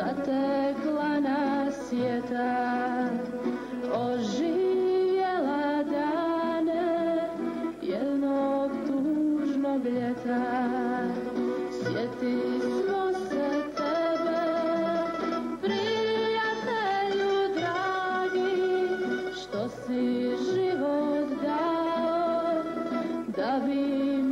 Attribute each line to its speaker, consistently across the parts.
Speaker 1: zatekla nas je oživjela dane jednog tužnog ljeta. Sjeti smo se tebe prijatelju što si život dao da bi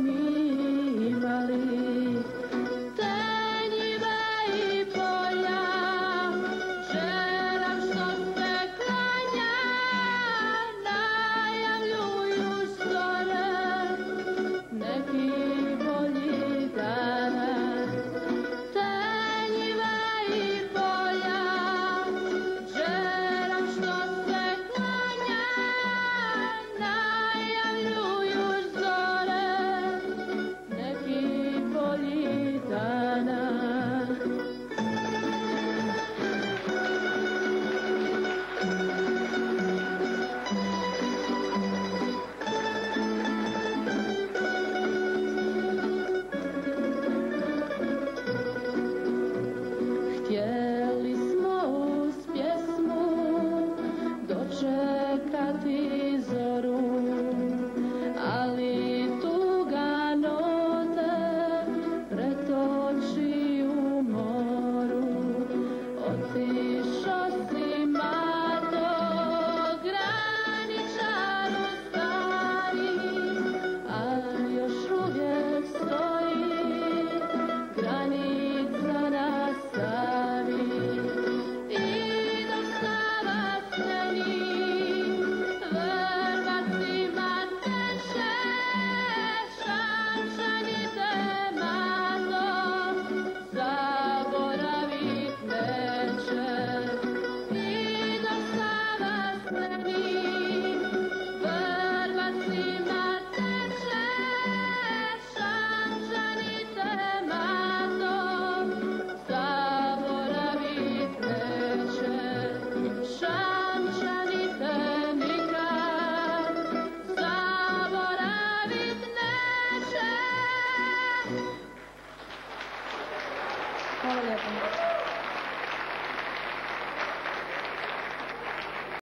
Speaker 1: że
Speaker 2: Böyle yapalım.